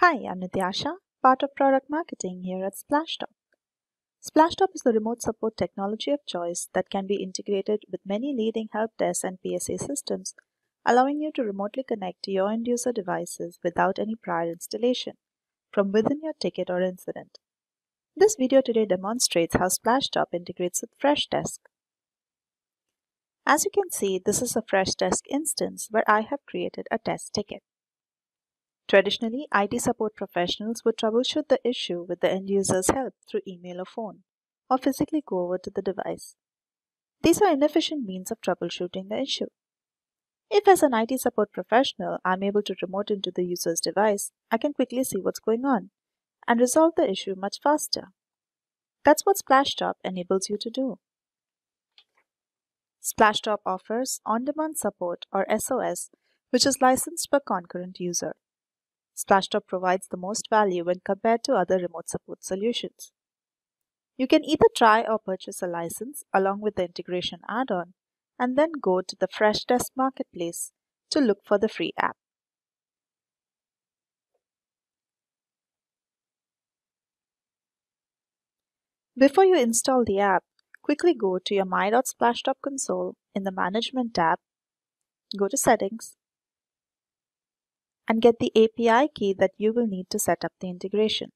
Hi, I'm Nityasha, part of product marketing here at Splashtop. Splashtop is the remote support technology of choice that can be integrated with many leading help desk and PSA systems, allowing you to remotely connect to your end user devices without any prior installation from within your ticket or incident. This video today demonstrates how Splashtop integrates with Freshdesk. As you can see, this is a Freshdesk instance where I have created a test ticket. Traditionally, IT support professionals would troubleshoot the issue with the end user's help through email or phone, or physically go over to the device. These are inefficient means of troubleshooting the issue. If as an IT support professional, I'm able to remote into the user's device, I can quickly see what's going on and resolve the issue much faster. That's what Splashtop enables you to do. Splashtop offers on-demand support or SOS, which is licensed per concurrent user. Splashtop provides the most value when compared to other remote support solutions. You can either try or purchase a license along with the integration add-on and then go to the Freshdesk Marketplace to look for the free app. Before you install the app, quickly go to your My.Splashtop console in the Management tab, go to Settings, and get the API key that you will need to set up the integration.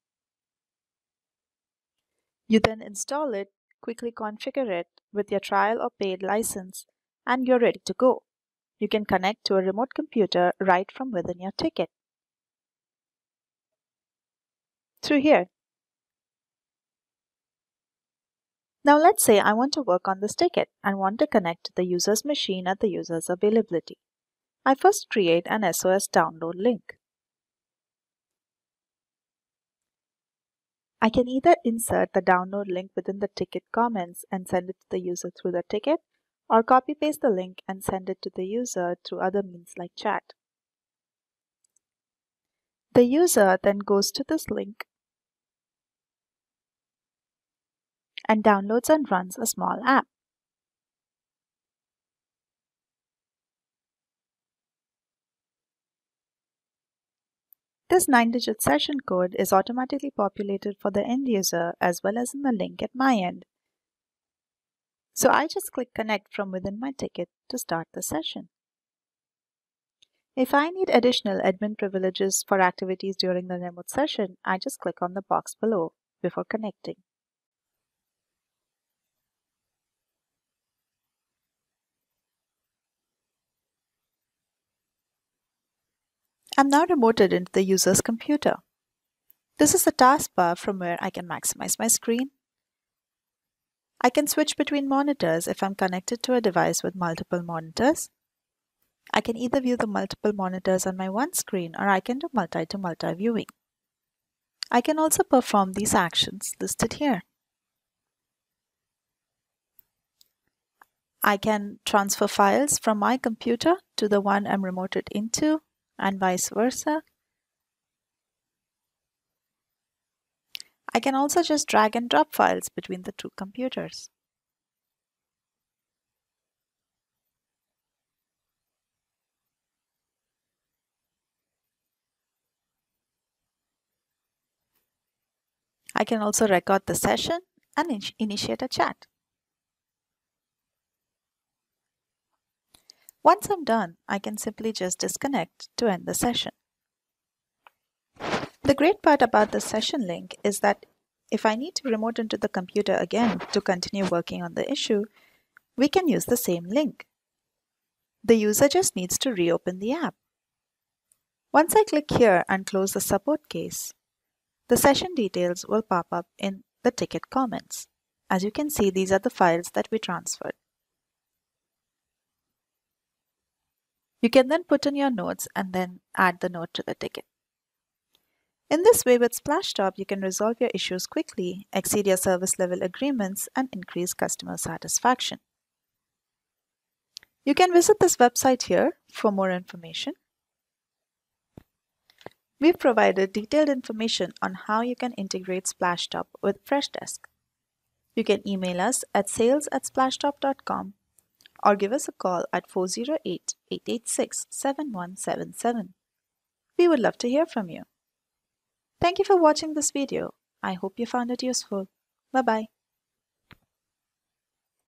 You then install it, quickly configure it with your trial or paid license, and you're ready to go. You can connect to a remote computer right from within your ticket. Through here. Now let's say I want to work on this ticket and want to connect to the user's machine at the user's availability. I first create an SOS download link. I can either insert the download link within the ticket comments and send it to the user through the ticket, or copy paste the link and send it to the user through other means like chat. The user then goes to this link and downloads and runs a small app. This 9-digit session code is automatically populated for the end user as well as in the link at my end. So I just click connect from within my ticket to start the session. If I need additional admin privileges for activities during the remote session, I just click on the box below before connecting. I'm now remoted into the user's computer. This is the taskbar from where I can maximize my screen. I can switch between monitors if I'm connected to a device with multiple monitors. I can either view the multiple monitors on my one screen or I can do multi-to-multi viewing. I can also perform these actions listed here. I can transfer files from my computer to the one I'm remoted into and vice versa. I can also just drag and drop files between the two computers. I can also record the session and initiate a chat. Once I'm done, I can simply just disconnect to end the session. The great part about the session link is that if I need to remote into the computer again to continue working on the issue, we can use the same link. The user just needs to reopen the app. Once I click here and close the support case, the session details will pop up in the ticket comments. As you can see, these are the files that we transferred. You can then put in your notes and then add the note to the ticket. In this way, with Splashtop, you can resolve your issues quickly, exceed your service level agreements, and increase customer satisfaction. You can visit this website here for more information. We've provided detailed information on how you can integrate Splashtop with Freshdesk. You can email us at sales at splashtop.com or give us a call at 408 886 7177. We would love to hear from you. Thank you for watching this video. I hope you found it useful. Bye-bye.